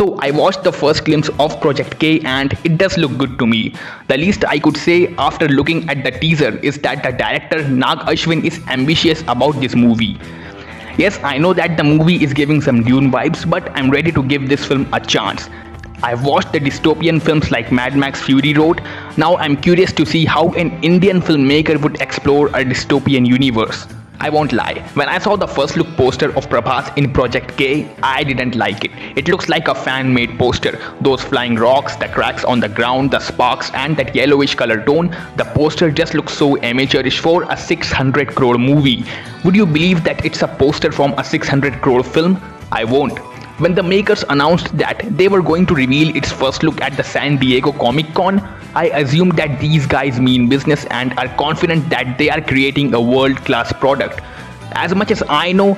So I watched the first glimpse of Project K and it does look good to me. The least I could say after looking at the teaser is that the director Nag Ashwin is ambitious about this movie. Yes, I know that the movie is giving some Dune vibes, but I'm ready to give this film a chance. I've watched the dystopian films like Mad Max Fury Road. Now I'm curious to see how an Indian filmmaker would explore a dystopian universe. I won't lie, when I saw the first look poster of Prabhas in Project K, I didn't like it. It looks like a fan made poster. Those flying rocks, the cracks on the ground, the sparks, and that yellowish color tone, the poster just looks so amateurish for a 600 crore movie. Would you believe that it's a poster from a 600 crore film? I won't. When the makers announced that they were going to reveal its first look at the San Diego Comic Con, I assumed that these guys mean business and are confident that they are creating a world class product. As much as I know,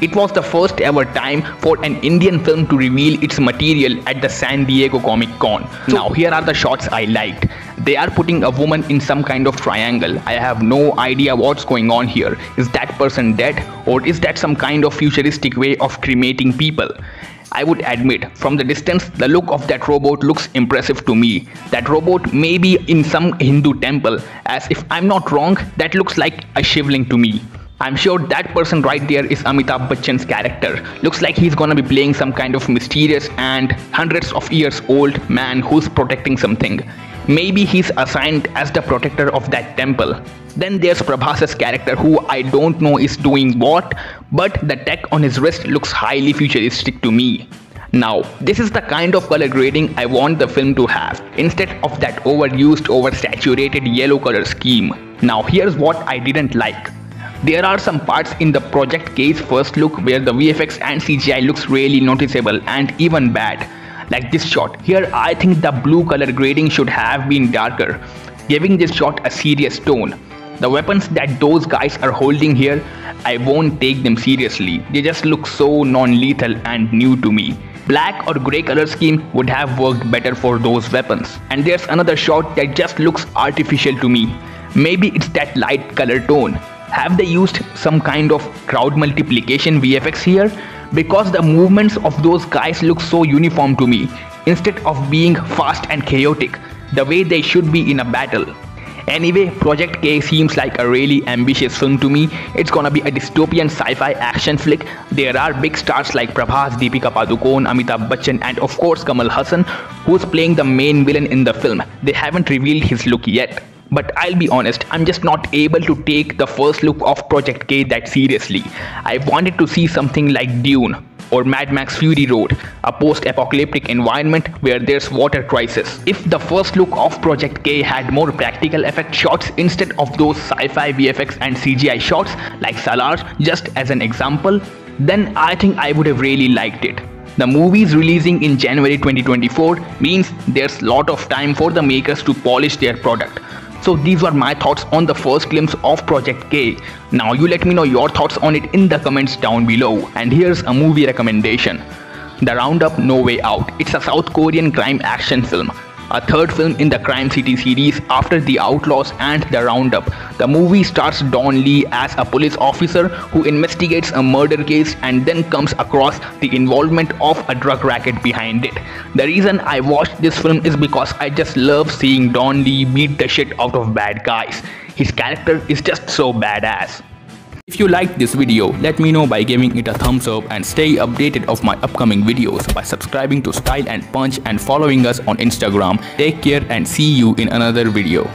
it was the first ever time for an Indian film to reveal its material at the San Diego Comic Con. Now, here are the shots I liked. They are putting a woman in some kind of triangle. I have no idea what's going on here. Is that person dead? Or is that some kind of futuristic way of cremating people? I would admit, from the distance, the look of that robot looks impressive to me. That robot may be in some Hindu temple, as if I'm not wrong, that looks like a shivling to me. I'm sure that person right there is Amitabh Bachchan's character. Looks like he's gonna be playing some kind of mysterious and hundreds of years old man who's protecting something. Maybe he's assigned as the protector of that temple. Then there's Prabhas's character who I don't know is doing what, but the tech on his wrist looks highly futuristic to me. Now, this is the kind of color grading I want the film to have, instead of that overused, oversaturated yellow color scheme. Now, here's what I didn't like. There are some parts in the Project K's first look where the VFX and CGI looks really noticeable and even bad. Like this shot. Here I think the blue color grading should have been darker, giving this shot a serious tone. The weapons that those guys are holding here, I won't take them seriously. They just look so non-lethal and new to me. Black or grey color scheme would have worked better for those weapons. And there's another shot that just looks artificial to me. Maybe it's that light color tone have they used some kind of crowd multiplication VFX here? Because the movements of those guys look so uniform to me, instead of being fast and chaotic, the way they should be in a battle. Anyway, Project K seems like a really ambitious film to me. It's gonna be a dystopian sci-fi action flick. There are big stars like Prabhas, Deepika Padukone, Amitabh Bachchan and of course Kamal Haasan, who's playing the main villain in the film. They haven't revealed his look yet. But I'll be honest, I'm just not able to take the first look of Project K that seriously. I wanted to see something like Dune or Mad Max Fury Road, a post-apocalyptic environment where there's water crisis. If the first look of Project K had more practical effect shots instead of those sci-fi VFX and CGI shots like Salaar just as an example, then I think I would have really liked it. The movies releasing in January 2024 means there's lot of time for the makers to polish their product. So these were my thoughts on the first glimpse of Project K. Now you let me know your thoughts on it in the comments down below. And here's a movie recommendation. The Roundup No Way Out. It's a South Korean crime action film a third film in the Crime City series after The Outlaws and The Roundup. The movie stars Don Lee as a police officer who investigates a murder case and then comes across the involvement of a drug racket behind it. The reason I watched this film is because I just love seeing Don Lee beat the shit out of bad guys. His character is just so badass. If you liked this video, let me know by giving it a thumbs up and stay updated of my upcoming videos by subscribing to Style and Punch and following us on Instagram. Take care and see you in another video.